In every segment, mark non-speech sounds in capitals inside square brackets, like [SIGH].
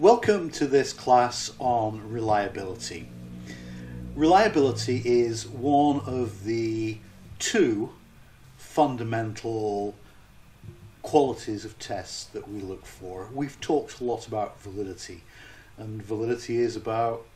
Welcome to this class on reliability. Reliability is one of the two fundamental qualities of tests that we look for. We've talked a lot about validity, and validity is about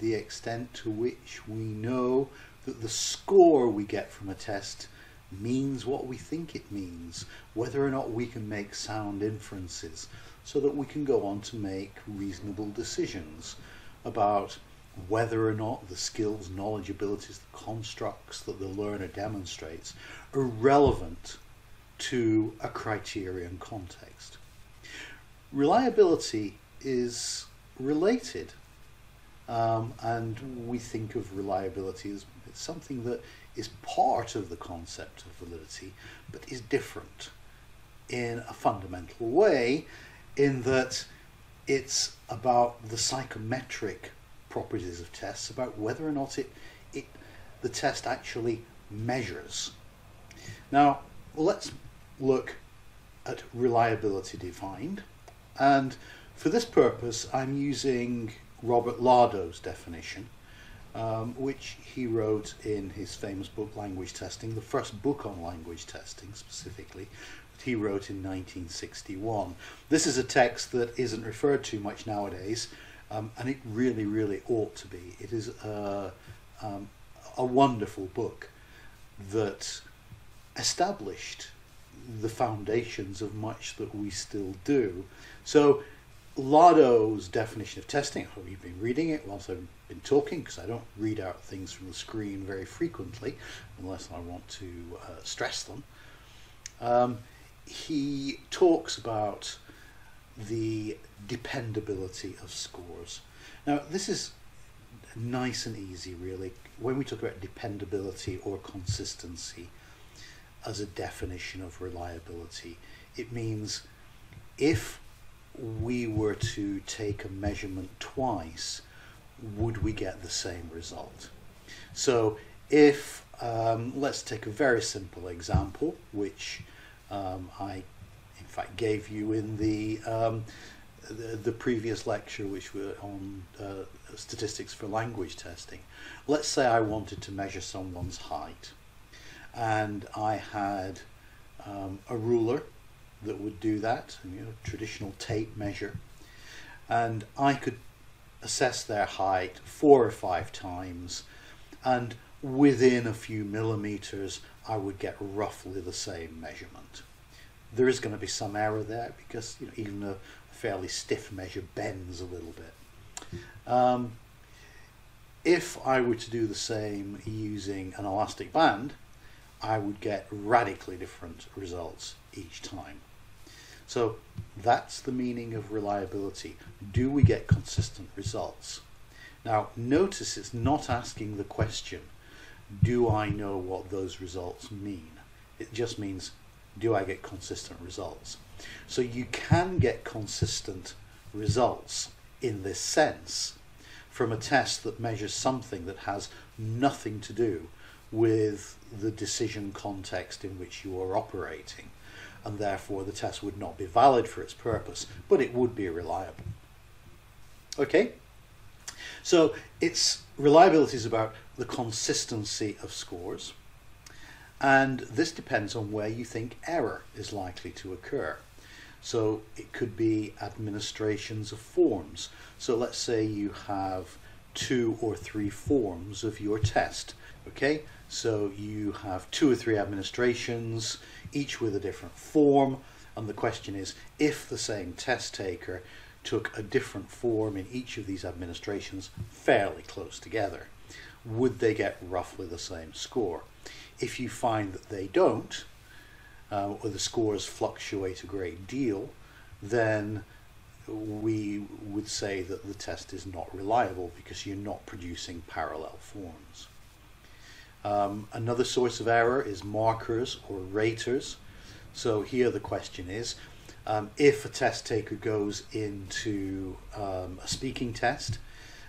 the extent to which we know that the score we get from a test means what we think it means, whether or not we can make sound inferences, so that we can go on to make reasonable decisions about whether or not the skills, knowledge, abilities, the constructs that the learner demonstrates are relevant to a criterion context. Reliability is related, um, and we think of reliability as something that is part of the concept of validity, but is different in a fundamental way, in that it's about the psychometric properties of tests, about whether or not it, it the test actually measures. Now, let's look at reliability defined, and for this purpose, I'm using Robert Lado's definition, um, which he wrote in his famous book Language Testing, the first book on language testing specifically, he wrote in 1961. This is a text that isn't referred to much nowadays, um, and it really, really ought to be. It is a, um, a wonderful book that established the foundations of much that we still do. So Lado's definition of testing, I've been reading it whilst I've been talking because I don't read out things from the screen very frequently unless I want to uh, stress them. Um, he talks about the dependability of scores. Now, this is nice and easy, really. When we talk about dependability or consistency as a definition of reliability, it means if we were to take a measurement twice, would we get the same result? So if, um, let's take a very simple example, which um, I in fact gave you in the, um, the, the, previous lecture, which were on uh, statistics for language testing. Let's say I wanted to measure someone's height and I had um, a ruler that would do that, you know, traditional tape measure, and I could assess their height four or five times, and within a few millimeters, I would get roughly the same measurement. There is going to be some error there because you know, even a fairly stiff measure bends a little bit. Um, if I were to do the same using an elastic band, I would get radically different results each time. So that's the meaning of reliability. Do we get consistent results? Now notice it's not asking the question, do I know what those results mean? It just means, do I get consistent results? So you can get consistent results in this sense from a test that measures something that has nothing to do with the decision context in which you are operating and therefore the test would not be valid for its purpose, but it would be reliable. Okay? So its reliability is about the consistency of scores, and this depends on where you think error is likely to occur. So it could be administrations of forms. So let's say you have two or three forms of your test. Okay, so you have two or three administrations, each with a different form, and the question is if the same test taker took a different form in each of these administrations fairly close together, would they get roughly the same score? If you find that they don't, uh, or the scores fluctuate a great deal, then we would say that the test is not reliable because you're not producing parallel forms. Um, another source of error is markers or raters. So here the question is, um, if a test taker goes into um, a speaking test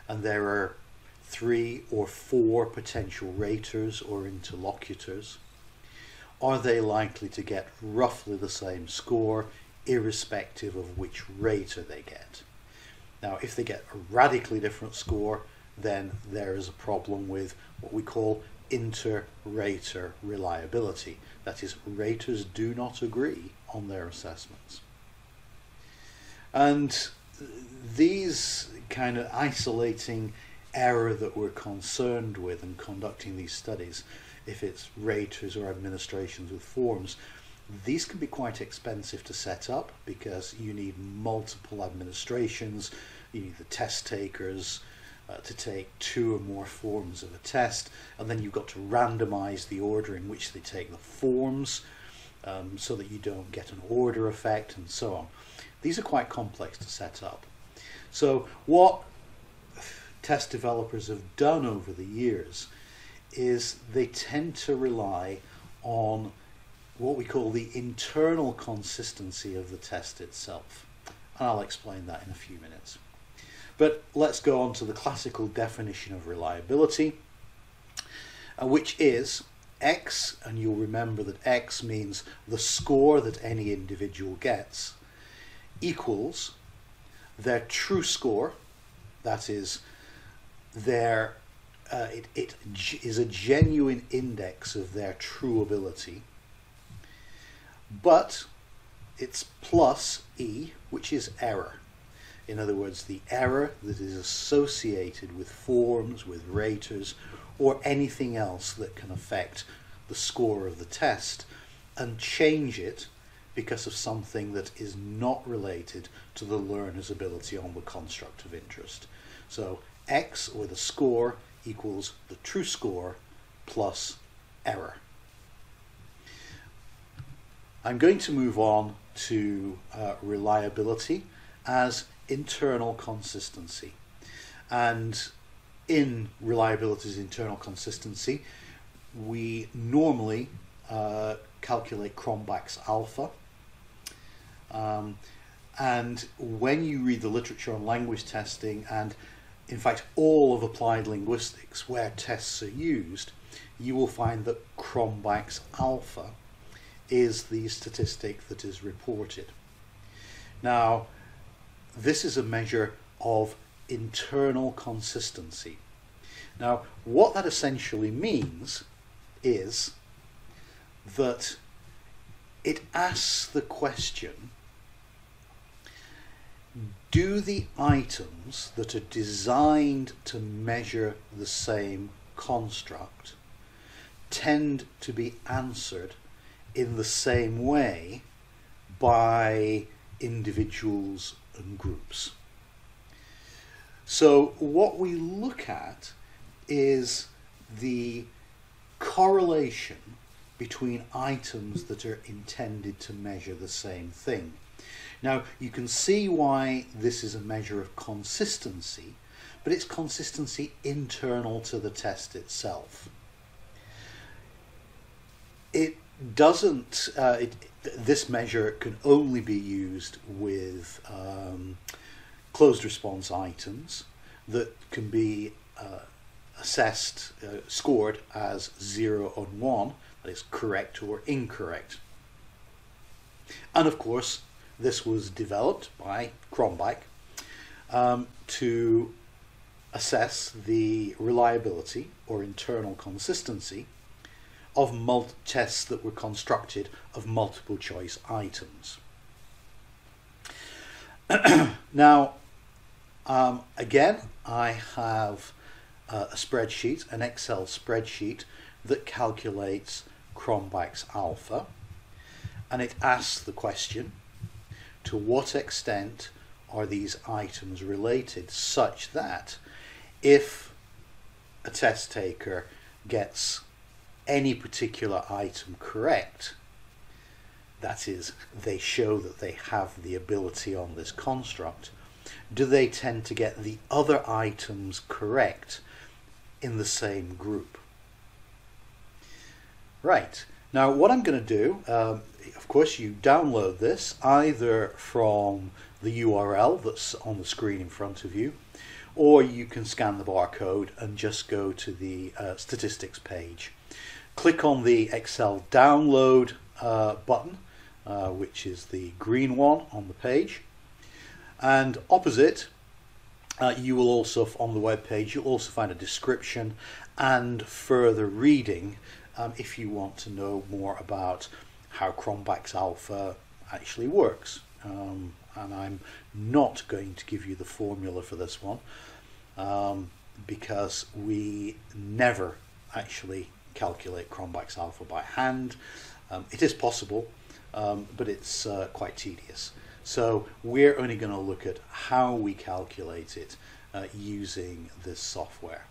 and there are three or four potential raters or interlocutors, are they likely to get roughly the same score irrespective of which rater they get? Now, if they get a radically different score, then there is a problem with what we call inter-rater reliability. That is, raters do not agree on their assessments. And these kind of isolating error that we're concerned with in conducting these studies, if it's raters or administrations with forms, these can be quite expensive to set up because you need multiple administrations, you need the test takers uh, to take two or more forms of a test, and then you've got to randomize the order in which they take the forms um, so that you don't get an order effect and so on. These are quite complex to set up. So what test developers have done over the years is they tend to rely on what we call the internal consistency of the test itself. And I'll explain that in a few minutes. But let's go on to the classical definition of reliability, uh, which is X, and you'll remember that X means the score that any individual gets, equals their true score, that is, their uh, it, it is a genuine index of their true ability, but it's plus E, which is error. In other words, the error that is associated with forms, with raters, or anything else that can affect the score of the test and change it because of something that is not related to the learner's ability on the construct of interest. So x, or the score, equals the true score plus error. I'm going to move on to uh, reliability as internal consistency. And in reliability's internal consistency, we normally uh, calculate Cronbach's alpha. Um, and when you read the literature on language testing, and in fact all of applied linguistics where tests are used, you will find that Cronbach's alpha is the statistic that is reported. Now, this is a measure of internal consistency. Now, what that essentially means is that it asks the question do the items that are designed to measure the same construct tend to be answered in the same way by individuals and groups. So what we look at is the correlation between items that are intended to measure the same thing. Now, you can see why this is a measure of consistency, but it's consistency internal to the test itself. It doesn't, uh, it, this measure can only be used with um, closed response items that can be uh, assessed, uh, scored as 0 on 1, that is correct or incorrect. And of course, this was developed by Cronbach um, to assess the reliability or internal consistency of mul- tests that were constructed of multiple choice items. [CLEARS THROAT] now, um, again, I have uh, a spreadsheet, an Excel spreadsheet that calculates Cronbach's alpha, and it asks the question, to what extent are these items related such that if a test taker gets any particular item correct, that is, they show that they have the ability on this construct, do they tend to get the other items correct in the same group? Right, now what I'm going to do, um, course you download this either from the URL that's on the screen in front of you, or you can scan the barcode and just go to the uh, statistics page. Click on the Excel download uh, button, uh, which is the green one on the page, and opposite Uh, you will also, on the web page, you'll also find a description and further reading um, if you want to know more about how Cronbach's Alpha actually works. Um, and I'm not going to give you the formula for this one um, because we never actually calculate Cronbach's alpha by hand. Um, it is possible, um, but it's uh, quite tedious. So we're only going to look at how we calculate it uh, using this software.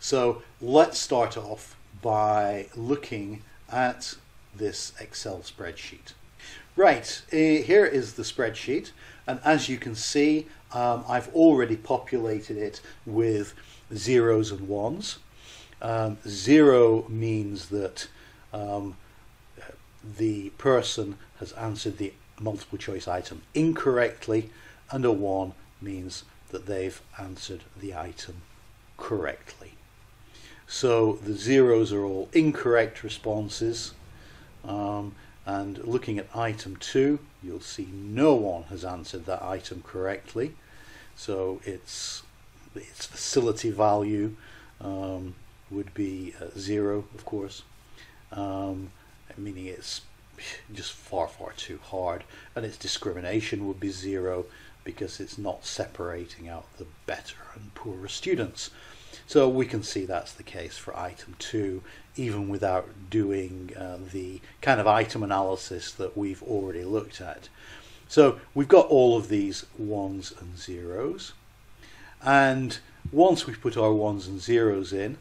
So let's start off by looking at this Excel spreadsheet. Right, uh, here is the spreadsheet and as you can see um, I've already populated it with zeros and ones. Um, zero means that um, the person has answered the multiple choice item incorrectly and a one means that they've answered the item correctly. So the zeros are all incorrect responses. Um, and looking at item 2, you'll see no one has answered that item correctly. So its, its facility value um, would be uh, 0, of course, um, meaning it's just far, far too hard. And its discrimination would be 0 because it's not separating out the better and poorer students. So we can see that's the case for item 2 even without doing uh, the kind of item analysis that we've already looked at. So we've got all of these ones and zeros. And once we've put our ones and zeros in,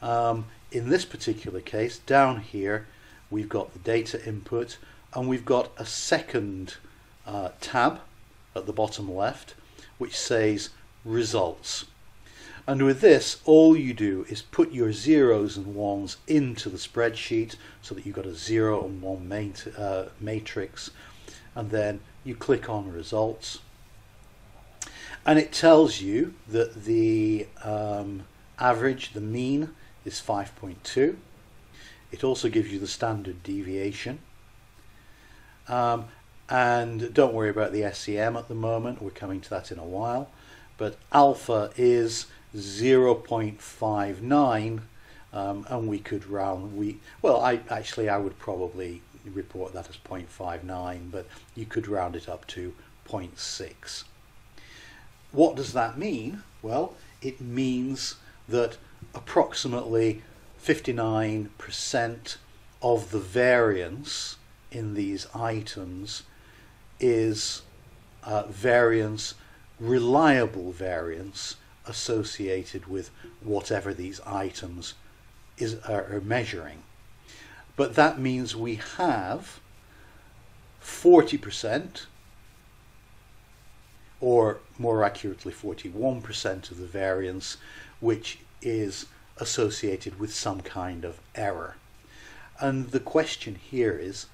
um, in this particular case, down here, we've got the data input and we've got a second uh, tab at the bottom left, which says results. And with this, all you do is put your zeros and ones into the spreadsheet so that you've got a zero and one uh, matrix. And then you click on results. And it tells you that the um, average, the mean, is 5.2. It also gives you the standard deviation. Um, and don't worry about the SEM at the moment, we're coming to that in a while. But alpha is 0.59 um, and we could round we well I actually I would probably report that as 0.59 but you could round it up to 0.6 what does that mean? Well it means that approximately 59% of the variance in these items is uh, variance reliable variance associated with whatever these items is, are measuring. But that means we have 40%, or more accurately 41% of the variance, which is associated with some kind of error. And the question here is,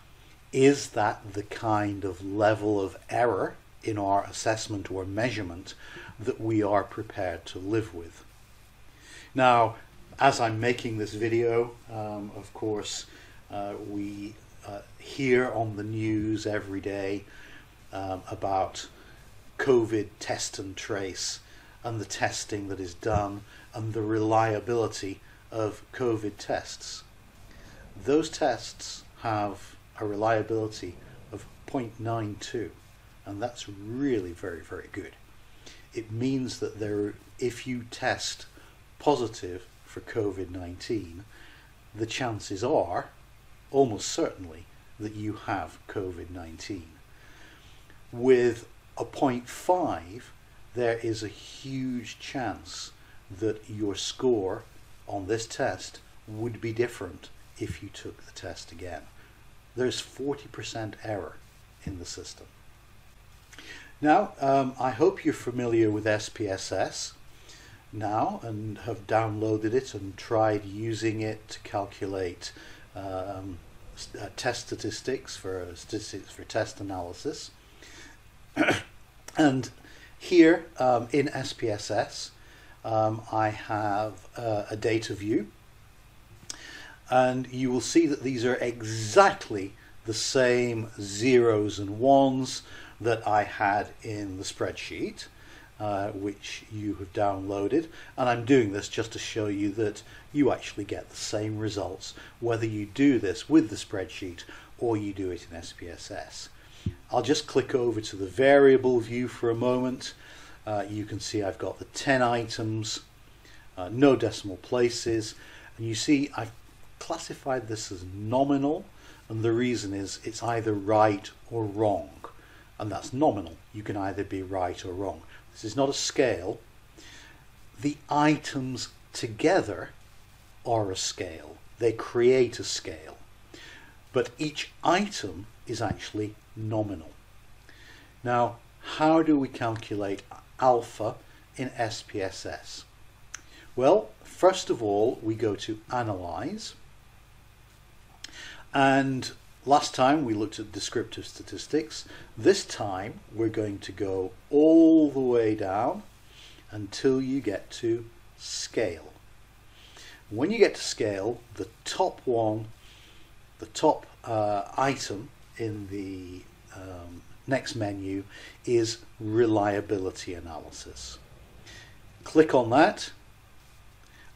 is that the kind of level of error in our assessment or measurement that we are prepared to live with. Now, as I'm making this video, um, of course, uh, we uh, hear on the news every day um, about COVID test and trace and the testing that is done and the reliability of COVID tests. Those tests have a reliability of 0.92 and that's really very, very good it means that there, if you test positive for COVID 19, the chances are almost certainly that you have COVID 19. With a 0.5, there is a huge chance that your score on this test would be different if you took the test again. There's 40% error in the system. Now, um, I hope you're familiar with SPSS now and have downloaded it and tried using it to calculate um, uh, test statistics for statistics for test analysis. [COUGHS] and here um, in SPSS, um, I have uh, a data view, and you will see that these are exactly the same zeros and ones that I had in the spreadsheet. uh, which you have downloaded and I'm doing this just to show you that you actually get the same results whether you do this with the spreadsheet or you do it in SPSS. I'll just click over to the variable view for a moment. Uh, you can see I've got the 10 items, uh, no decimal places, and you see I've classified this as nominal, and the reason is it's either right or wrong, and that's nominal. You can either be right or wrong. This is not a scale. The items together are a scale. They create a scale. But each item is actually nominal. Now, how do we calculate alpha in SPSS? Well, first of all, we go to Analyze. And last time we looked at descriptive statistics. This time we're going to go all the way down until you get to Scale. When you get to Scale, the top one, the top uh, item in the um, next menu is reliability analysis. Click on that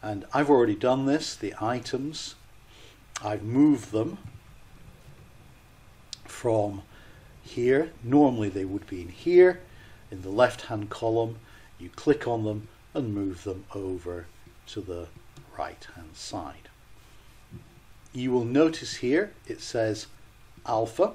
and I've already done this, the items. I've moved them from here. Normally they would be in here in the left hand column. You click on them and move them over to the right hand side. You will notice here it says alpha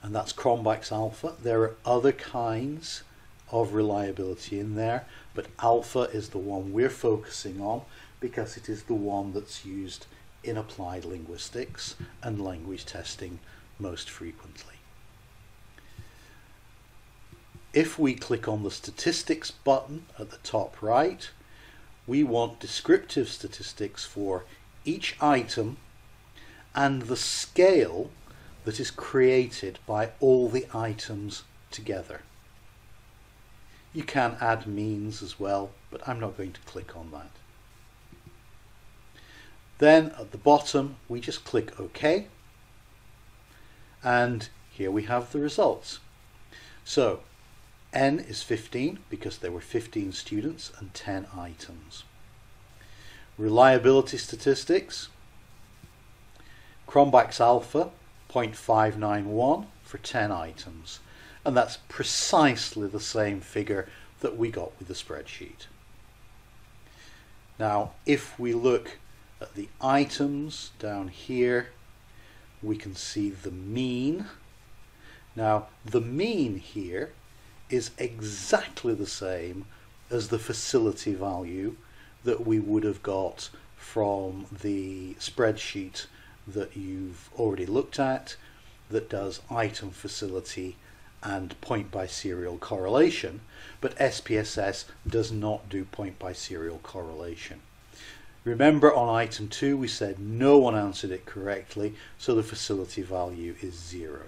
and that's Cronbach's alpha. There are other kinds of reliability in there, but alpha is the one we're focusing on because it is the one that's used in applied linguistics and language testing most frequently. If we click on the statistics button at the top right, we want descriptive statistics for each item and the scale that is created by all the items together. You can add means as well, but I'm not going to click on that. Then at the bottom, we just click OK. And here we have the results. So N is 15 because there were 15 students and 10 items. Reliability statistics. Cronbach's alpha 0.591 for 10 items. And that's precisely the same figure that we got with the spreadsheet. Now, if we look at the items down here, we can see the mean. Now, the mean here is exactly the same as the facility value that we would have got from the spreadsheet that you've already looked at that does item facility and point biserial correlation, but SPSS does not do point biserial correlation. Remember on item 2 we said no one answered it correctly, so the facility value is 0.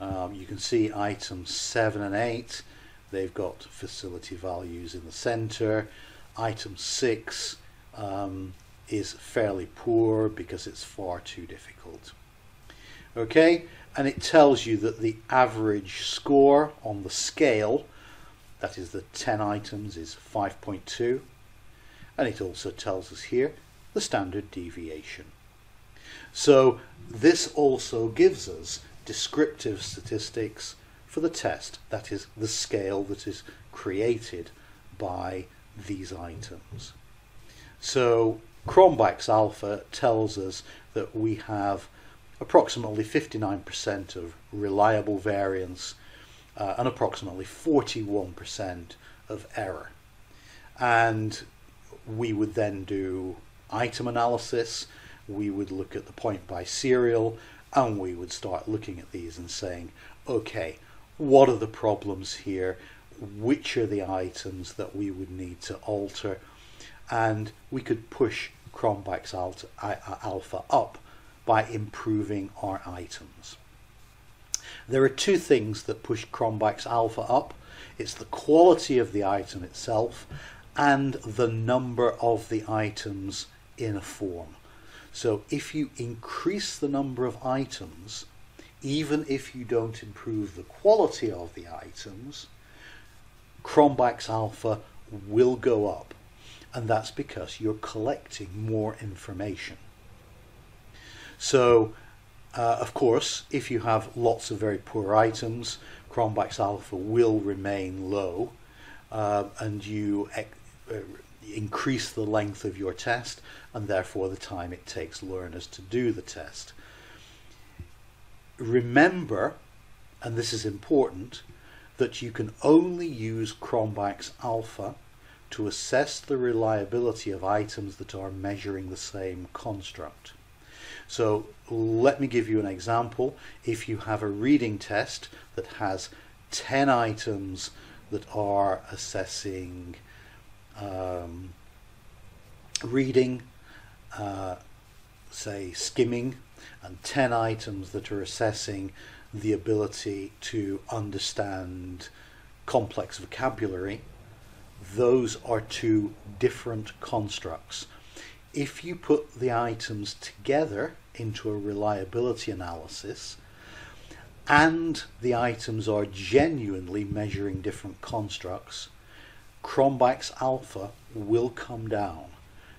Um, you can see items 7 and 8, they've got facility values in the center. Item 6 um, is fairly poor because it's far too difficult. Okay, and it tells you that the average score on the scale, that is the 10 items, is 5.2. And it also tells us here the standard deviation. So this also gives us descriptive statistics for the test, that is the scale that is created by these items. So Cronbach's alpha tells us that we have approximately 59% of reliable variance uh, and approximately 41% of error. And we would then do item analysis, we would look at the point biserial, and we would start looking at these and saying, okay, what are the problems here? Which are the items that we would need to alter? and we could push Cronbach's alpha up by improving our items. There are two things that push Cronbach's alpha up. It's the quality of the item itself and the number of the items in a form. So if you increase the number of items, even if you don't improve the quality of the items, Cronbach's alpha will go up, and that's because you're collecting more information. So, uh, of course, if you have lots of very poor items, Cronbach's alpha will remain low, uh, and you Uh, increase the length of your test, and therefore the time it takes learners to do the test. Remember, and this is important, that you can only use Cronbach's alpha to assess the reliability of items that are measuring the same construct. So let me give you an example. If you have a reading test that has 10 items that are assessing um, reading, uh, say skimming, and 10 items that are assessing the ability to understand complex vocabulary, those are two different constructs. If you put the items together into a reliability analysis and the items are genuinely measuring different constructs, Cronbach's alpha will come down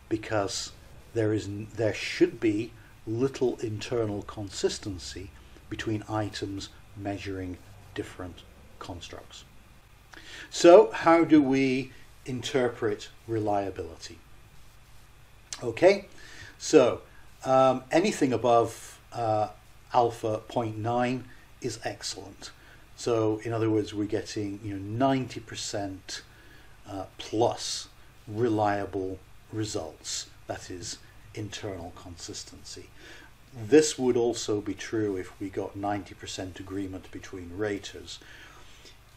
because there is there should be little internal consistency between items measuring different constructs. So how do we interpret reliability? Okay, so um, anything above uh, alpha 0.9 is excellent. So in other words, we're getting you know 90% uh, plus reliable results. That is internal consistency. This would also be true if we got 90% agreement between raters.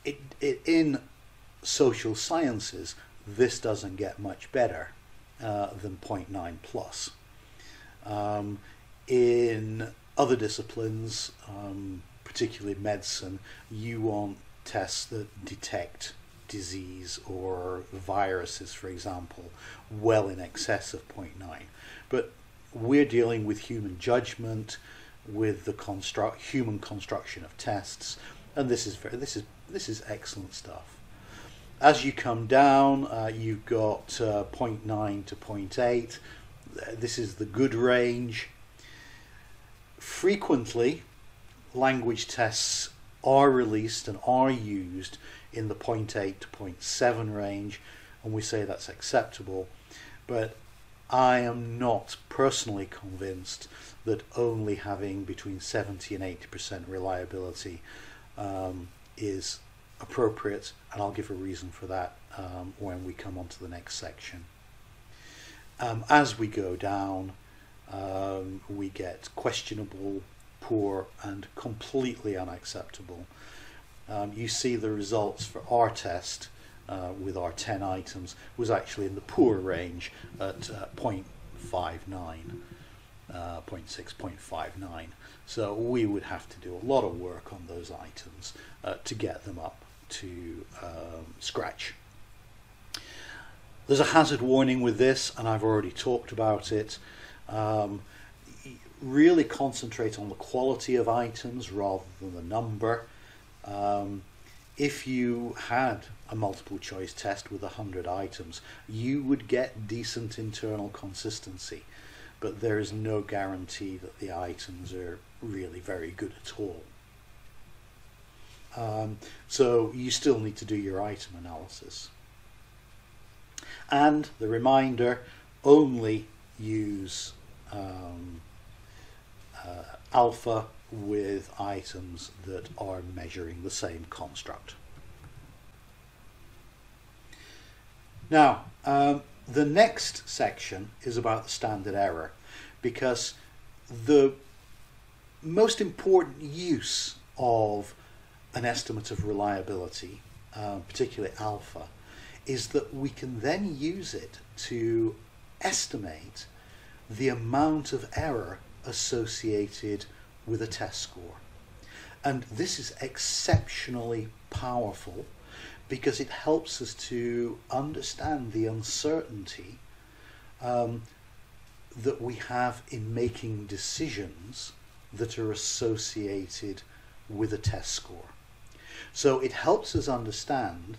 It, it, in social sciences, this doesn't get much better uh, than 0.9 plus. Um, in other disciplines, um, particularly medicine, you want tests that detect disease or viruses, for example, well in excess of 0.9. But we're dealing with human judgment, with the construct, human construction of tests, and this is very, this is this is excellent stuff. As you come down, uh, you've got uh, 0.9 to 0.8 this is the good range. Frequently, language tests are released and are used in the 0.8 to 0.7 range, and we say that's acceptable. But I am not personally convinced that only having between 70 and 80% reliability um, is appropriate, and I'll give a reason for that um, when we come on to the next section. Um, as we go down, um, we get questionable, poor, and completely unacceptable. Um, you see the results for our test uh, with our 10 items was actually in the poor range at uh, 0.59, uh, 0.6, 0.59. So we would have to do a lot of work on those items uh, to get them up to um, scratch. There's a hazard warning with this, and I've already talked about it. Um, really concentrate on the quality of items rather than the number. Um, if you had a multiple choice test with 100 items, you would get decent internal consistency, but there is no guarantee that the items are really very good at all. Um, so you still need to do your item analysis and the reminder only use um, uh, alpha with items that are measuring the same construct. Now, um, the next section is about the standard error because the most important use of an estimate of reliability, uh, particularly alpha, is that we can then use it to estimate the amount of error associated with a test score. And this is exceptionally powerful because it helps us to understand the uncertainty um, that we have in making decisions that are associated with a test score. So it helps us understand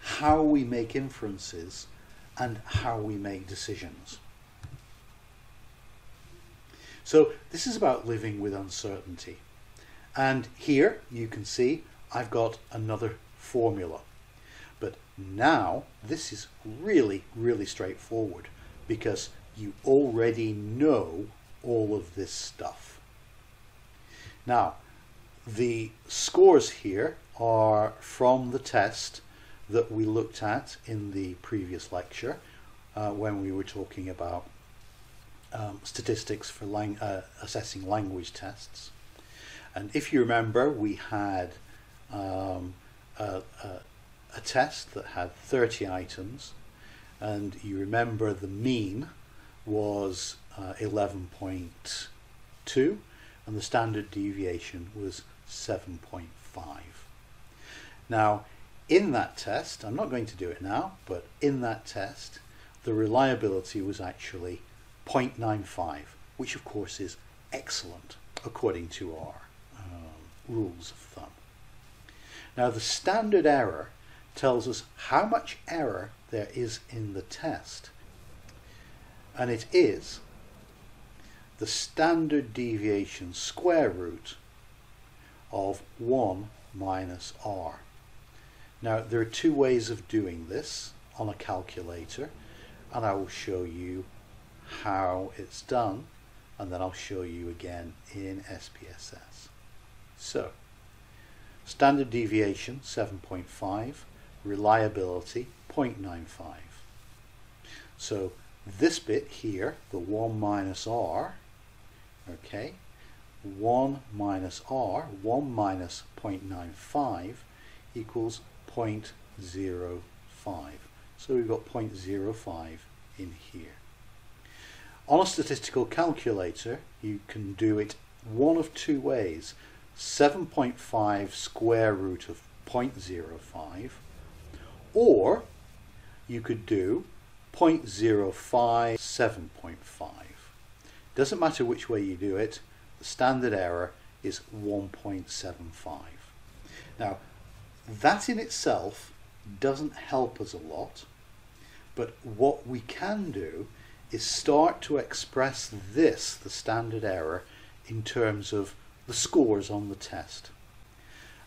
how we make inferences and how we make decisions. So this is about living with uncertainty. And here you can see I've got another formula. But now this is really, really straightforward because you already know all of this stuff. Now, the scores here are from the test that we looked at in the previous lecture uh, when we were talking about um, statistics for lang uh, assessing language tests. And if you remember, we had um, a, a, a test that had 30 items, and you remember the mean was uh, 11.2, and the standard deviation was 7.5. Now, in that test, I'm not going to do it now, but in that test, the reliability was actually 0.95, which of course is excellent according to our um, rules of thumb. Now the standard error tells us how much error there is in the test. And it is the standard deviation square root of 1 minus r. Now there are two ways of doing this on a calculator and I will show you how it's done and then I'll show you again in SPSS. So, standard deviation 7.5, reliability 0.95. So this bit here, the 1 minus r, okay, 1 minus r, 1 minus 0.95 equals 0.05. So we've got 0.05 in here. On a statistical calculator, you can do it one of two ways. 7.5 square root of 0.05 or you could do 0.05 7.5. Doesn't matter which way you do it, the standard error is 1.75. Now that in itself doesn't help us a lot but what we can do is start to express this, the standard error, in terms of the scores on the test.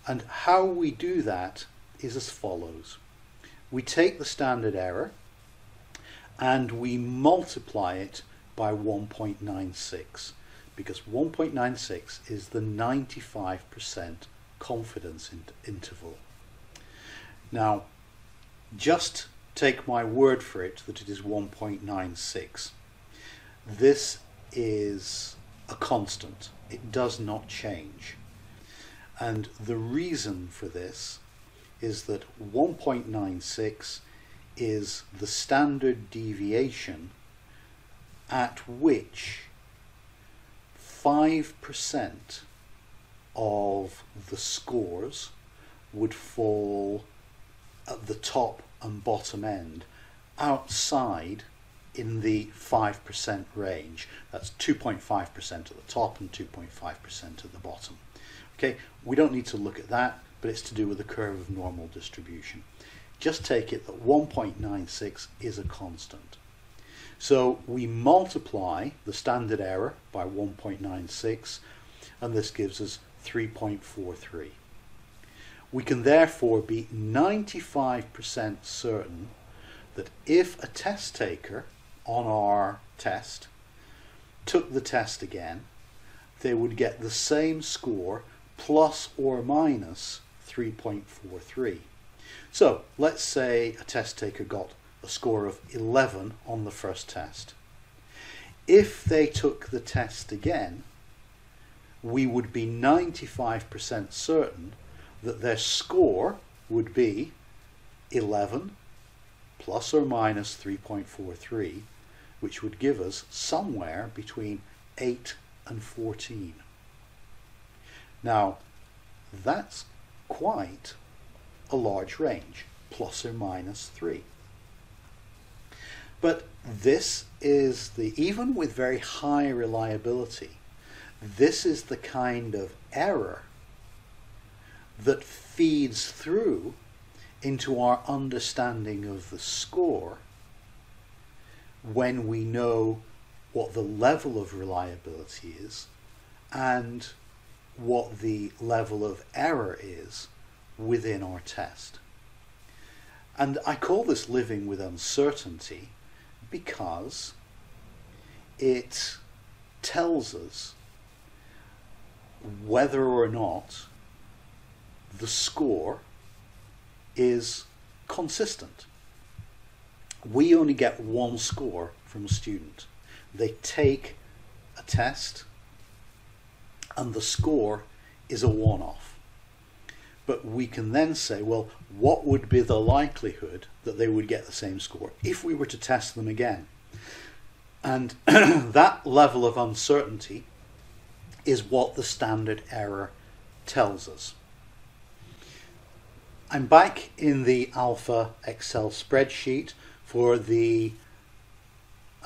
And how we do that is as follows. We take the standard error and we multiply it by 1.96 because 1.96 is the 95% confidence interval. Now, just take my word for it that it is 1.96. This is a constant. It does not change. And the reason for this is that 1.96 is the standard deviation at which 5% of the scores would fall at the top and bottom end outside in the 5% range. That's 2.5% at the top and 2.5% at the bottom. Okay, we don't need to look at that, but it's to do with the curve of normal distribution. Just take it that 1.96 is a constant. So we multiply the standard error by 1.96 and this gives us 3.43. We can therefore be 95% certain that if a test taker on our test took the test again, they would get the same score plus or minus 3.43. So let's say a test taker got a score of 11 on the first test. If they took the test again, we would be 95% certain that their score would be 11 plus or minus 3.43, which would give us somewhere between 8 and 14. Now, that's quite a large range, plus or minus 3. But this is the, even with very high reliability, this is the kind of error that feeds through into our understanding of the score when we know what the level of reliability is and what the level of error is within our test. And I call this living with uncertainty because it tells us whether or not the score is consistent. We only get one score from a student. They take a test and the score is a one off. But we can then say, well, what would be the likelihood that they would get the same score if we were to test them again? And [CLEARS THROAT] that level of uncertainty is what the standard error tells us. I'm back in the Alpha Excel spreadsheet for the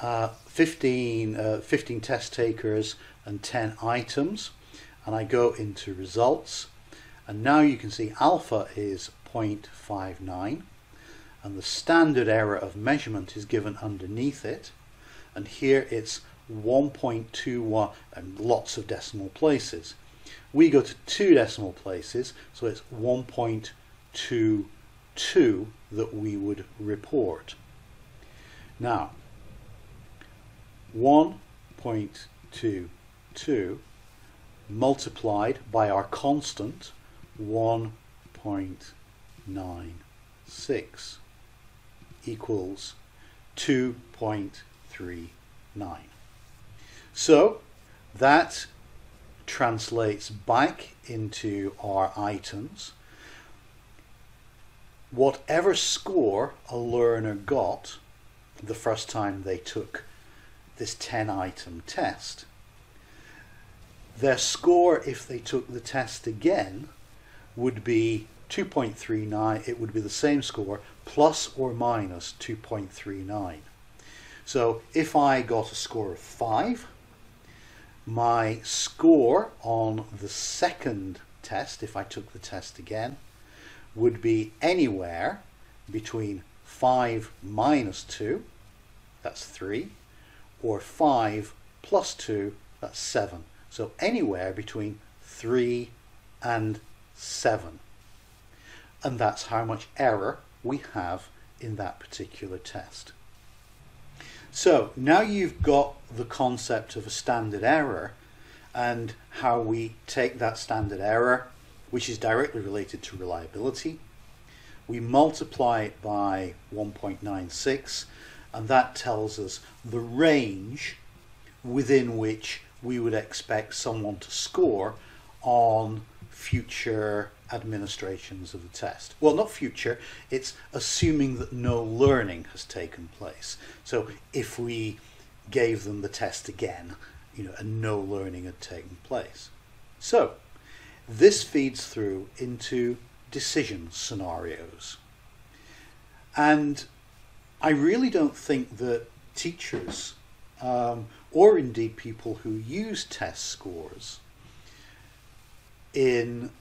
uh, 15, uh, 15 test takers and 10 items and I go into results and now you can see alpha is 0.59 and the standard error of measurement is given underneath it and here it's 1.21 and lots of decimal places. We go to two decimal places so it's 1.22 that we would report. Now 1.22 multiplied by our constant 1.96 equals 2.39. So that translates back into our items. Whatever score a learner got the first time they took this 10 item test, their score, if they took the test again, would be 2.39. It would be the same score, plus or minus 2.39. So if I got a score of 5, my score on the second test, if I took the test again, would be anywhere between 5 minus 2, that's 3, or 5 plus 2, that's 7. So anywhere between 3 and 7. And that's how much error we have in that particular test. So now you've got the concept of a standard error and how we take that standard error, which is directly related to reliability, we multiply it by 1.96 and that tells us the range within which we would expect someone to score on future administrations of the test. Well, not future, it's assuming that no learning has taken place. So if we gave them the test again, you know, and no learning had taken place. So this feeds through into decision scenarios. And I really don't think that teachers um, or indeed people who use test scores in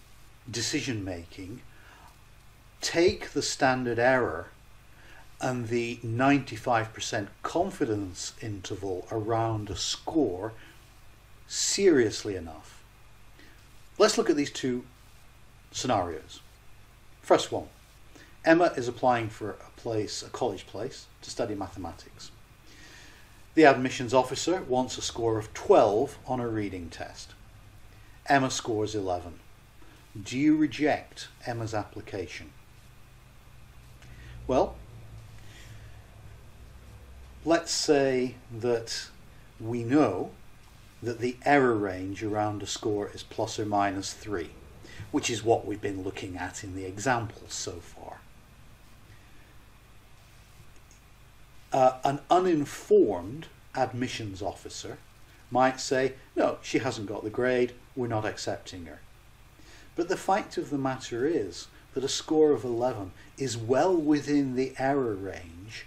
decision making take the standard error and the 95% confidence interval around a score seriously enough. Let's look at these two scenarios. First one Emma is applying for a place, a college place, to study mathematics. The admissions officer wants a score of 12 on a reading test. Emma scores 11. Do you reject Emma's application? Well, let's say that we know that the error range around a score is plus or minus 3, which is what we've been looking at in the examples so far. uh, an uninformed admissions officer might say, no, she hasn't got the grade, we're not accepting her. But the fact of the matter is that a score of 11 is well within the error range.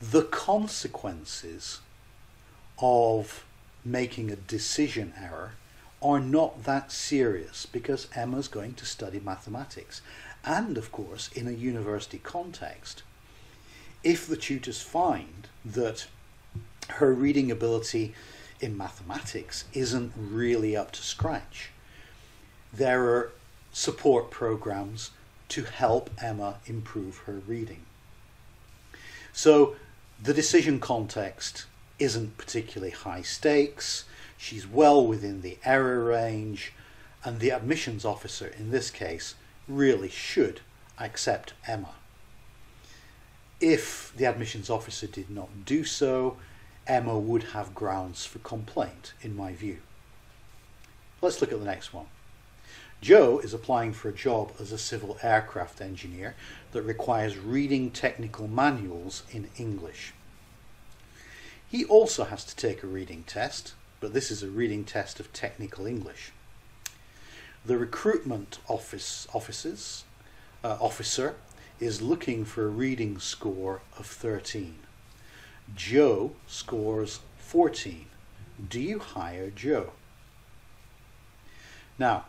The consequences of making a decision error are not that serious because Emma's going to study mathematics. and of course in a university context. If the tutors find that her reading ability in mathematics isn't really up to scratch, there are support programs to help Emma improve her reading. So the decision context isn't particularly high stakes, she's well within the error range, and the admissions officer in this case really should accept Emma. If the admissions officer did not do so, Emma would have grounds for complaint, in my view. Let's look at the next one. Joe is applying for a job as a civil aircraft engineer that requires reading technical manuals in English. He also has to take a reading test, but this is a reading test of technical English. The recruitment office uh, officer is looking for a reading score of 13. Joe scores 14. Do you hire Joe? Now,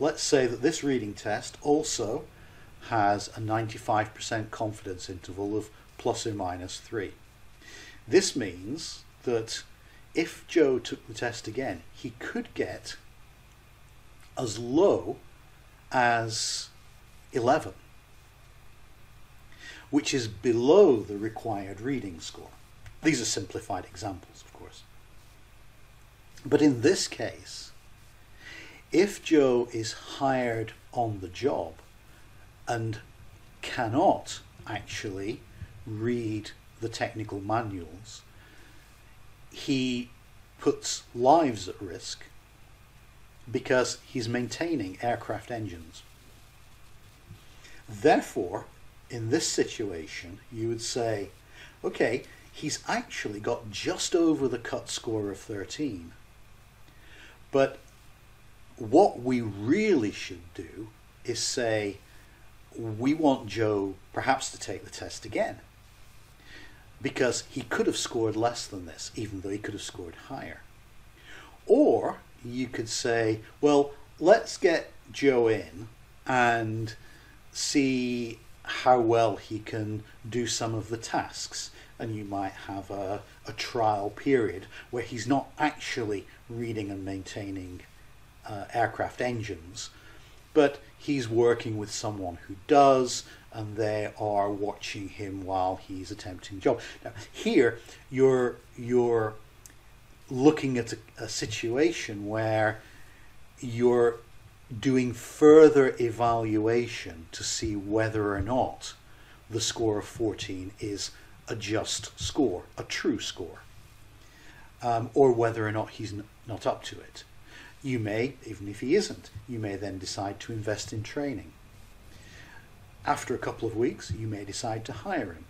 let's say that this reading test also has a 95% confidence interval of plus or minus 3. This means that if Joe took the test again, he could get as low as 11, which is below the required reading score. These are simplified examples, of course. But in this case, if Joe is hired on the job and cannot actually read the technical manuals, he puts lives at risk because he's maintaining aircraft engines. Therefore, in this situation, you would say, okay, he's actually got just over the cut score of 13, but what we really should do is say, we want Joe perhaps to take the test again. Because he could have scored less than this, even though he could have scored higher. Or you could say, well, let's get Joe in and see how well he can do some of the tasks. And you might have a, a trial period where he's not actually reading and maintaining uh, aircraft engines, but he's working with someone who does, and they are watching him while he's attempting the job. Now, here you're you're looking at a, a situation where you're doing further evaluation to see whether or not the score of 14 is a just score, a true score, um, or whether or not he's n- not up to it. You may, even if he isn't, you may then decide to invest in training. After a couple of weeks, you may decide to hire him.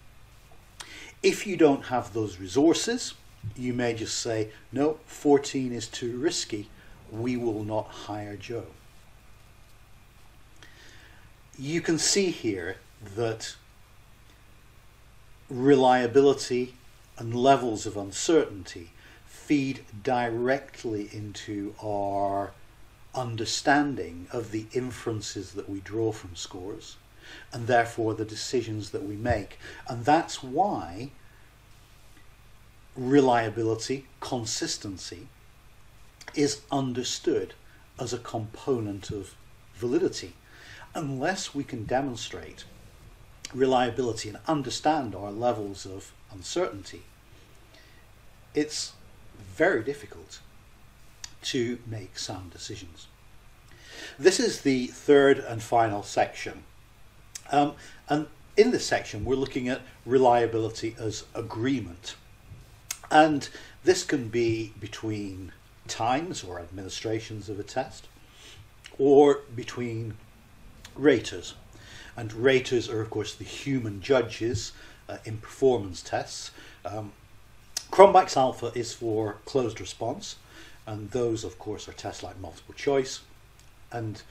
If you don't have those resources, you may just say, no, 14 is too risky, we will not hire Joe. You can see here that reliability and levels of uncertainty feed directly into our understanding of the inferences that we draw from scores and therefore the decisions that we make. And that's why reliability, consistency, is understood as a component of validity. Unless we can demonstrate reliability and understand our levels of uncertainty, it's very difficult to make sound decisions. This is the third and final section. Um, and in this section, we're looking at reliability as agreement. And this can be between times or administrations of a test, or between raters. And raters are, of course, the human judges uh, in performance tests. Um, Cronbach's alpha is for closed response, and those, of course, are tests like multiple choice. And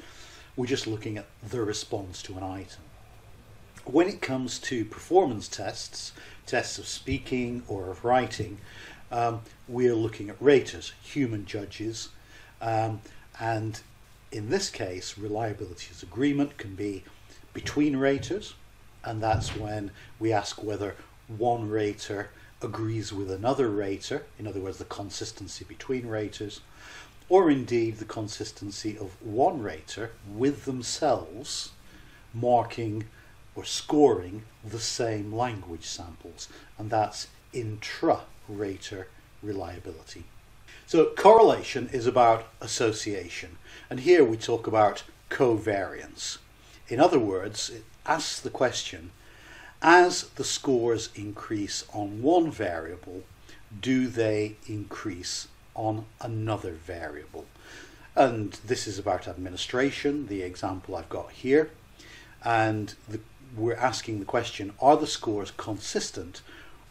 we're just looking at the response to an item. When it comes to performance tests, tests of speaking or of writing, um, we're looking at raters, human judges, um, and in this case, reliability as agreement can be between raters, and that's when we ask whether one rater agrees with another rater, in other words, the consistency between raters, or indeed the consistency of one rater with themselves marking or scoring the same language samples, and that's intra-rater reliability. So correlation is about association, and here we talk about covariance. In other words, it asks the question, as the scores increase on one variable, do they increase on another variable? And this is about administration, the example I've got here. And the, we're asking the question, are the scores consistent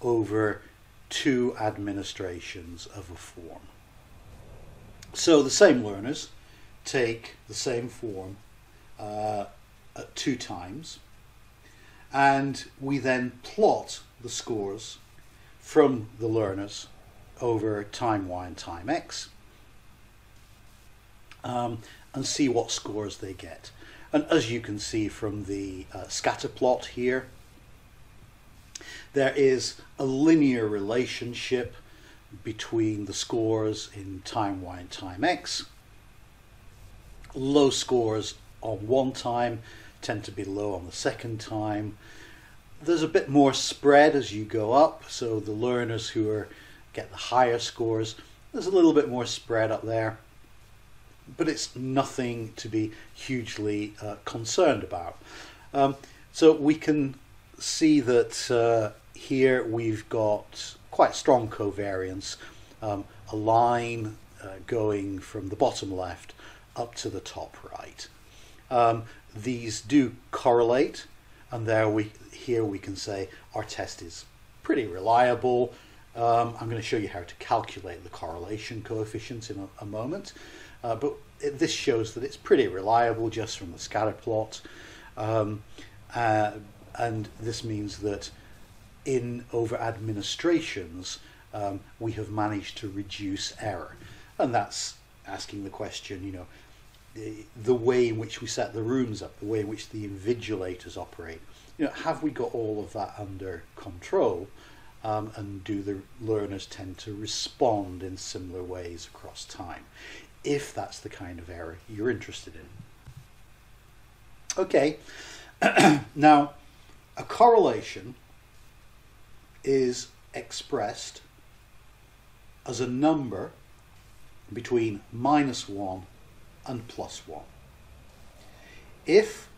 over two administrations of a form? So the same learners take the same form uh, at two times and we then plot the scores from the learners over time y and time x um, and see what scores they get. And as you can see from the uh, scatter plot here, there is a linear relationship between the scores in time y and time x. Low scores on one time tend to be low on the second time. There's a bit more spread as you go up, so the learners who are get the higher scores, there's a little bit more spread up there, but it's nothing to be hugely uh, concerned about. Um, so we can see that uh, here we've got quite strong covariance, um, a line uh, going from the bottom left up to the top right. Um, these do correlate, and there we here we can say our test is pretty reliable. Um, I'm going to show you how to calculate the correlation coefficients in a, a moment, uh, but it, this shows that it's pretty reliable just from the scatter plot, um, uh, and this means that in over administrations um, we have managed to reduce error, and that's asking the question, you know, the, the way in which we set the rooms up, the way in which the invigilators operate. You know, have we got all of that under control? Um, and do the learners tend to respond in similar ways across time? If that's the kind of error you're interested in. Okay, [CLEARS THROAT] now a correlation is expressed as a number between minus 1 and plus 1. If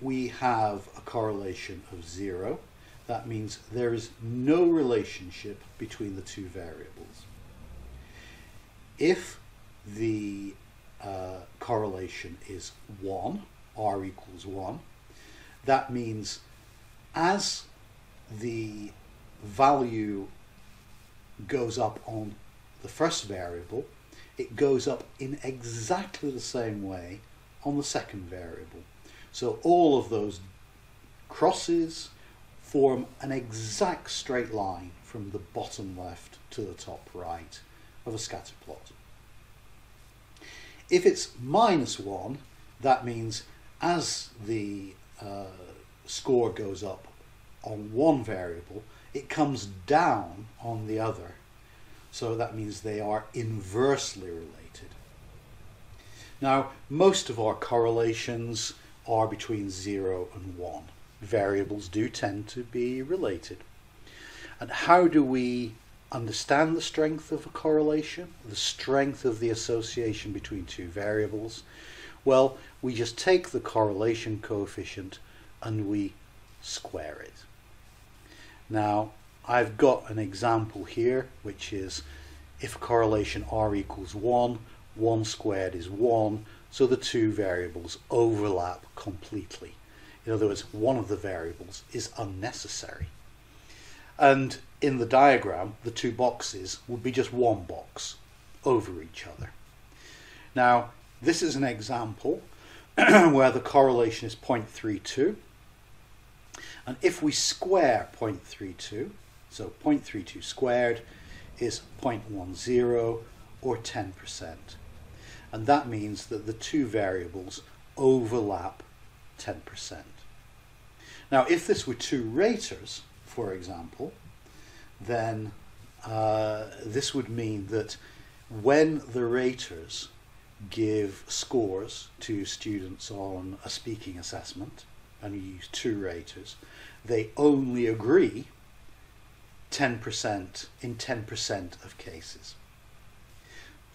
we have a correlation of 0, that means there is no relationship between the two variables. If the uh, correlation is 1, r equals 1, that means as the value goes up on the first variable, it goes up in exactly the same way on the second variable. So all of those crosses form an exact straight line from the bottom left to the top right of a scatter plot. If it's minus 1, that means as the uh, score goes up on one variable, it comes down on the other so that means they are inversely related. Now, most of our correlations are between 0 and 1. Variables do tend to be related. And how do we understand the strength of a correlation, the strength of the association between two variables? Well, we just take the correlation coefficient and we square it. Now, I've got an example here, which is if correlation r equals 1, 1 squared is 1, so the two variables overlap completely. In other words, one of the variables is unnecessary. And in the diagram, the two boxes would be just one box over each other. Now, this is an example [CLEARS THROAT] where the correlation is 0.32. And if we square 0.32, so 0.32 squared is 0.10 or 10%. And that means that the two variables overlap 10%. Now, if this were two raters, for example, then uh, this would mean that when the raters give scores to students on a speaking assessment, and you use two raters, they only agree 10% in 10% of cases.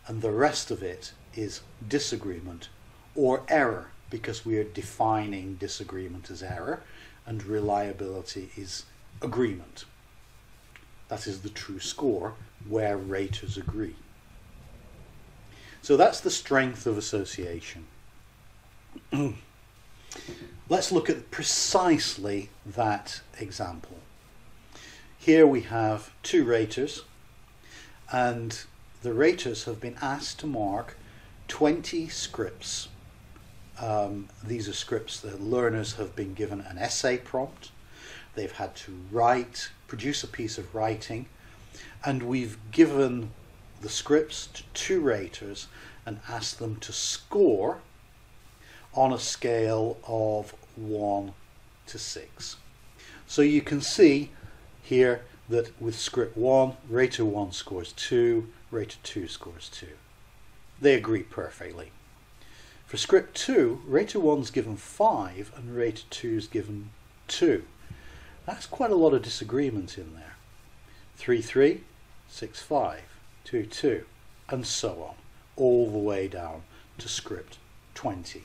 And the rest of it is disagreement or error because we are defining disagreement as error and reliability is agreement. That is the true score where raters agree. So that's the strength of association. [CLEARS THROAT] Let's look at precisely that example. Here we have two raters and the raters have been asked to mark 20 scripts. Um, these are scripts that learners have been given an essay prompt. They've had to write, produce a piece of writing, and we've given the scripts to two raters and asked them to score on a scale of 1 to 6. So you can see here that with script 1, rater 1 scores 2, rater 2 scores 2. They agree perfectly. For script 2, rater 1 is given 5 and rater 2 is given 2. That's quite a lot of disagreement in there. 3 3, 6 5, 2 2, and so on, all the way down to script 20.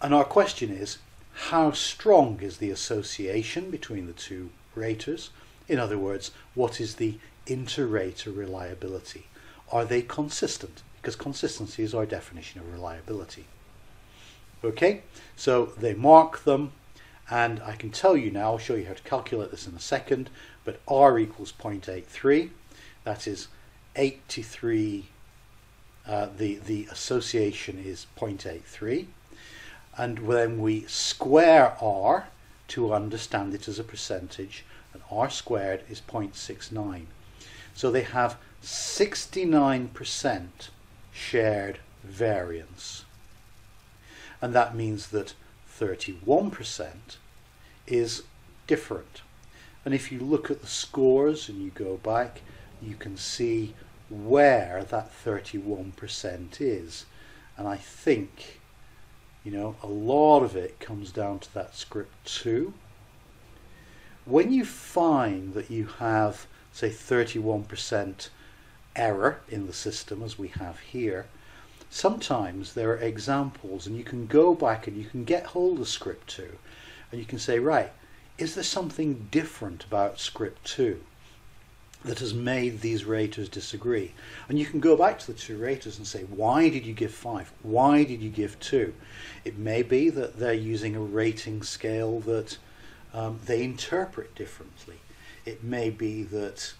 And our question is how strong is the association between the two raters? In other words, what is the inter-rater reliability? Are they consistent? Because consistency is our definition of reliability. Okay, so they mark them, and I can tell you now, I'll show you how to calculate this in a second, but R equals 0.83, that is 83, uh, the, the association is 0.83 and then we square r to understand it as a percentage and r squared is 0.69 so they have 69% shared variance. And that means that 31% is different and if you look at the scores and you go back you can see where that 31% is and I think you know, a lot of it comes down to that script 2. When you find that you have, say, 31% error in the system, as we have here, sometimes there are examples, and you can go back and you can get hold of script 2, and you can say, right, is there something different about script 2? that has made these raters disagree. And you can go back to the two raters and say, why did you give five? Why did you give two? It may be that they're using a rating scale that um, they interpret differently. It may be that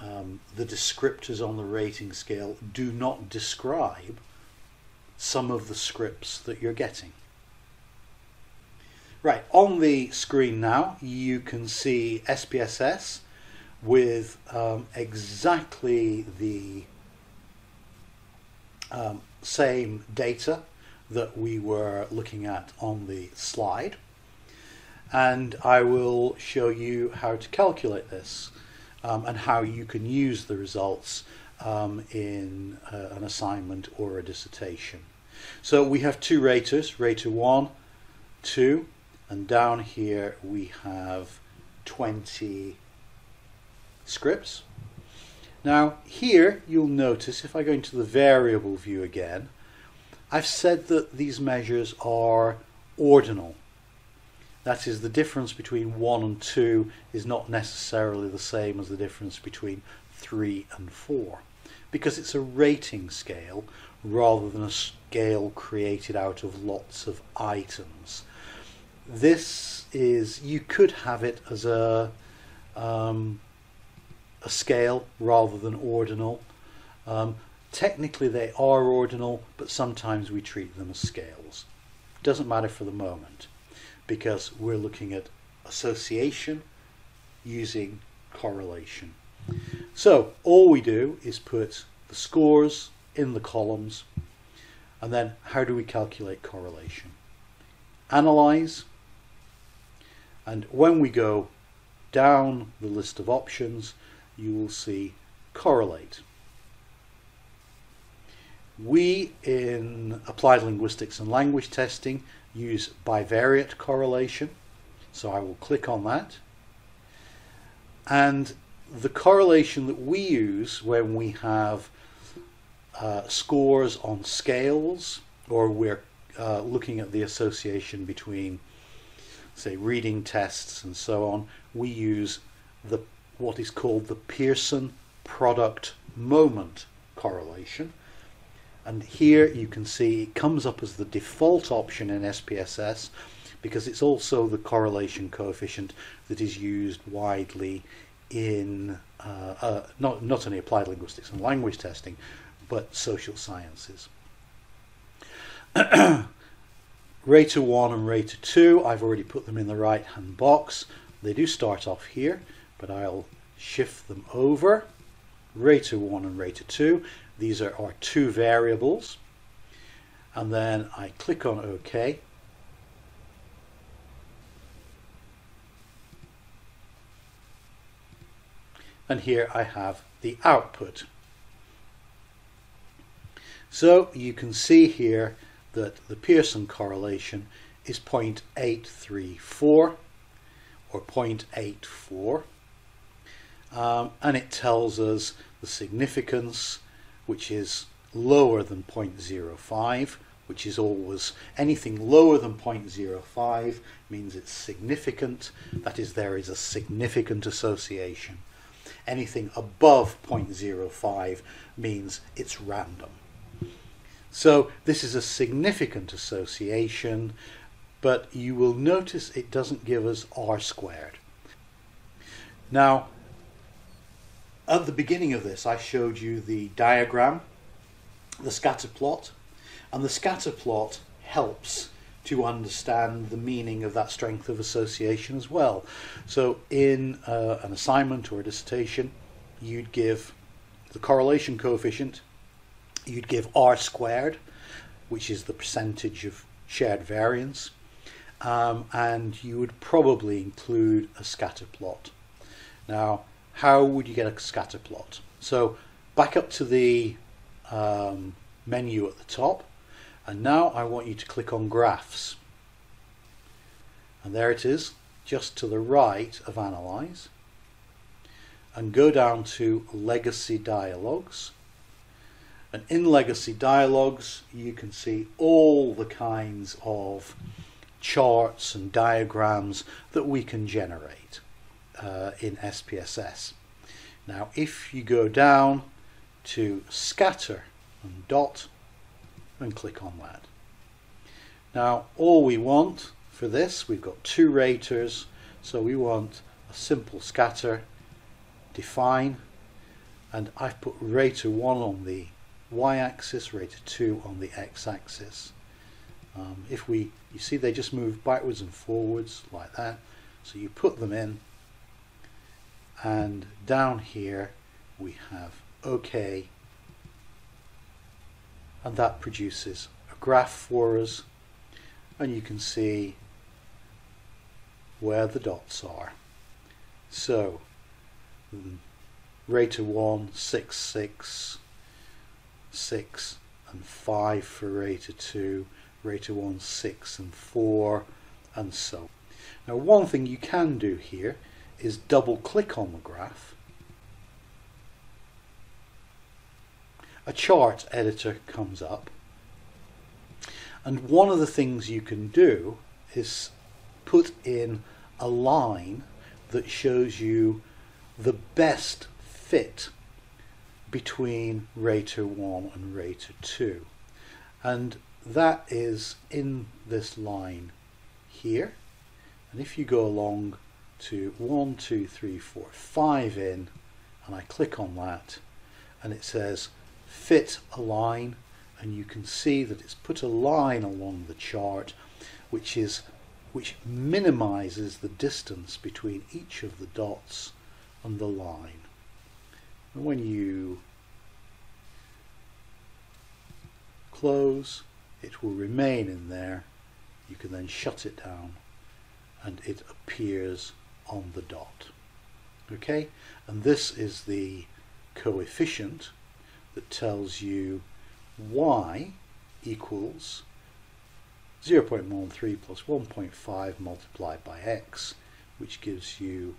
um, the descriptors on the rating scale do not describe some of the scripts that you're getting. Right, on the screen now you can see SPSS with um, exactly the um, same data that we were looking at on the slide and I will show you how to calculate this um, and how you can use the results um, in uh, an assignment or a dissertation. So we have two raters, rater 1, 2 and down here we have 20 scripts. Now here you'll notice if I go into the variable view again I've said that these measures are ordinal. That is the difference between 1 and 2 is not necessarily the same as the difference between 3 and 4 because it's a rating scale rather than a scale created out of lots of items. This is, you could have it as a um, a scale rather than ordinal. Um, technically they are ordinal, but sometimes we treat them as scales. Doesn't matter for the moment because we're looking at association using correlation. So all we do is put the scores in the columns and then how do we calculate correlation? analyze and when we go down the list of options you will see correlate. We in applied linguistics and language testing use bivariate correlation so I will click on that and the correlation that we use when we have uh, scores on scales or we're uh, looking at the association between say reading tests and so on we use the what is called the Pearson product moment correlation. And here you can see it comes up as the default option in SPSS because it's also the correlation coefficient that is used widely in uh, uh, not, not only applied linguistics and language testing, but social sciences. [CLEARS THROAT] Rater 1 and Rater 2, I've already put them in the right hand box. They do start off here, but I'll shift them over. Rater 1 and Rater 2, these are our two variables. And then I click on OK. and here I have the output. So you can see here that the Pearson correlation is 0.834 or 0.84 um, and it tells us the significance which is lower than 0.05 which is always anything lower than 0.05 means it's significant. That is there is a significant association. Anything above 0.05 means it's random. So this is a significant association, but you will notice it doesn't give us r squared. Now, at the beginning of this, I showed you the diagram, the scatter plot, and the scatter plot helps to understand the meaning of that strength of association as well. So in uh, an assignment or a dissertation, you'd give the correlation coefficient, you'd give r squared, which is the percentage of shared variance, um, and you would probably include a scatter plot. Now, how would you get a scatter plot? So back up to the um, menu at the top, and now I want you to click on graphs. And there it is, just to the right of Analyze. And go down to Legacy Dialogs. And in Legacy Dialogs, you can see all the kinds of charts and diagrams that we can generate uh, in SPSS. Now, if you go down to Scatter and Dot, and click on that. Now all we want for this, we've got two raters, so we want a simple scatter, define, and I've put rater 1 on the y-axis, rater 2 on the x-axis. Um, if we, you see they just move backwards and forwards like that, so you put them in, and down here we have OK and that produces a graph for us and you can see where the dots are. So rater 1, 6, 6, 6 and 5 for rater 2, rater 1, 6 and 4 and so. Now one thing you can do here is double click on the graph a chart editor comes up. And one of the things you can do is put in a line that shows you the best fit between rater 1 and rater 2. And that is in this line here. And if you go along to 1, 2, 3, 4, 5 in, and I click on that, and it says fit a line and you can see that it's put a line along the chart which is which minimizes the distance between each of the dots and the line. And when you close, it will remain in there you can then shut it down and it appears on the dot. Okay, and this is the coefficient that tells you y equals 0.13 plus 1.5 multiplied by x, which gives you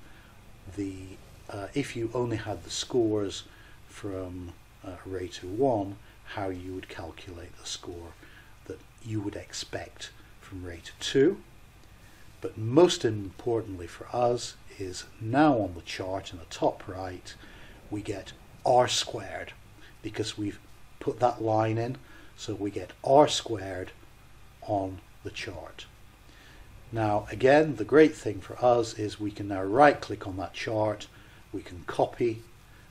the, uh, if you only had the scores from uh, array to 1, how you would calculate the score that you would expect from array to 2. But most importantly for us is now on the chart in the top right, we get r squared because we've put that line in, so we get r squared on the chart. Now again, the great thing for us is we can now right click on that chart, we can copy,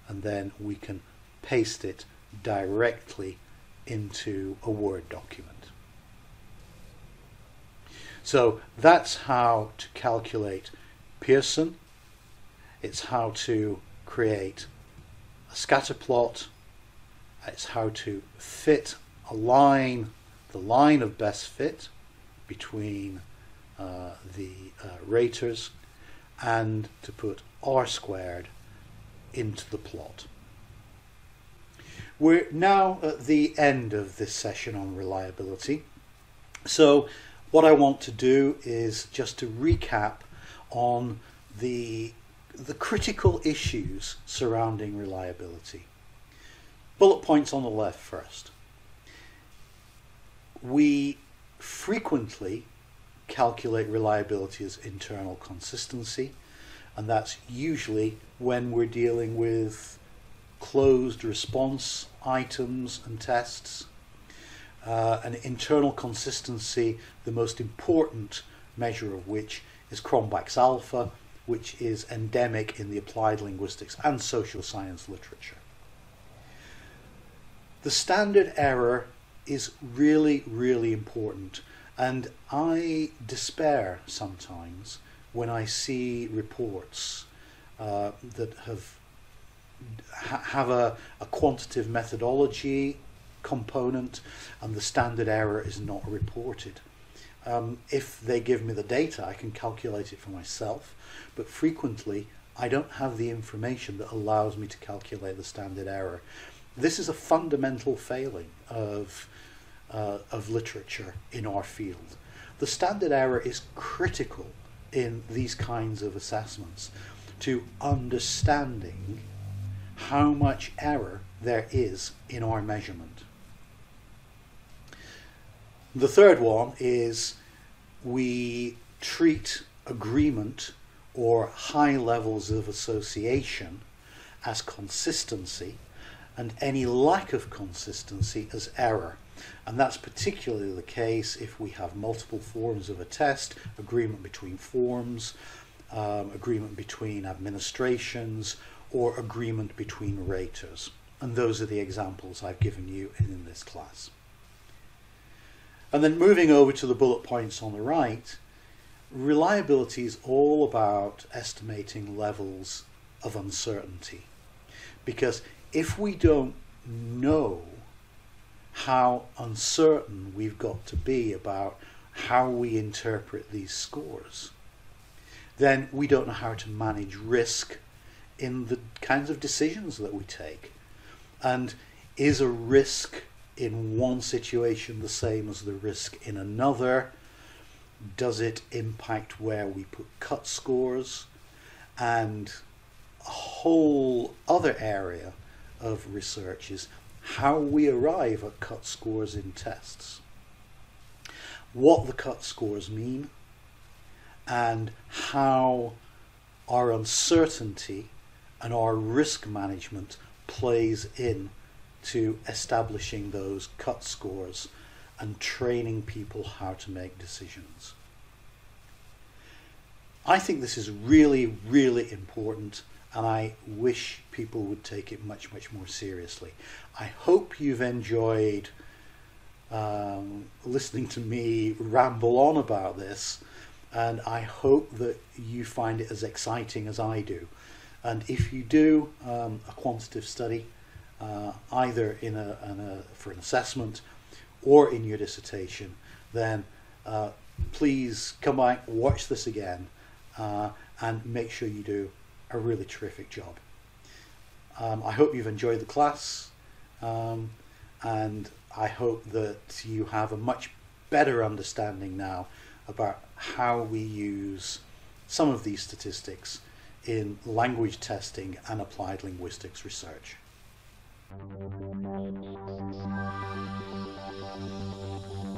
and then we can paste it directly into a Word document. So that's how to calculate Pearson. It's how to create a scatter plot. It's how to fit a line, the line of best fit between uh, the uh, raters and to put r squared into the plot. We're now at the end of this session on reliability. So what I want to do is just to recap on the, the critical issues surrounding reliability. Bullet points on the left first. We frequently calculate reliability as internal consistency, and that's usually when we're dealing with closed response items and tests. Uh, an internal consistency, the most important measure of which is Cronbach's alpha, which is endemic in the applied linguistics and social science literature. The standard error is really, really important, and I despair sometimes when I see reports uh, that have ha- have a, a quantitative methodology component and the standard error is not reported. Um, if they give me the data, I can calculate it for myself, but frequently I don't have the information that allows me to calculate the standard error. This is a fundamental failing of, uh, of literature in our field. The standard error is critical in these kinds of assessments to understanding how much error there is in our measurement. The third one is we treat agreement or high levels of association as consistency and any lack of consistency as error. And that's particularly the case if we have multiple forms of a test, agreement between forms, um, agreement between administrations, or agreement between raters. And those are the examples I've given you in this class. And then moving over to the bullet points on the right, reliability is all about estimating levels of uncertainty. Because if we don't know how uncertain we've got to be about how we interpret these scores, then we don't know how to manage risk in the kinds of decisions that we take. And is a risk in one situation the same as the risk in another? Does it impact where we put cut scores? And a whole other area of research is how we arrive at cut scores in tests. What the cut scores mean, and how our uncertainty and our risk management plays in to establishing those cut scores and training people how to make decisions. I think this is really, really important and I wish people would take it much, much more seriously. I hope you've enjoyed um, listening to me ramble on about this and I hope that you find it as exciting as I do. And if you do um, a quantitative study, uh, either in a, in a, for an assessment or in your dissertation, then uh, please come back, watch this again, uh, and make sure you do a really terrific job. Um, I hope you've enjoyed the class, um, and I hope that you have a much better understanding now about how we use some of these statistics in language testing and applied linguistics research. Thank you.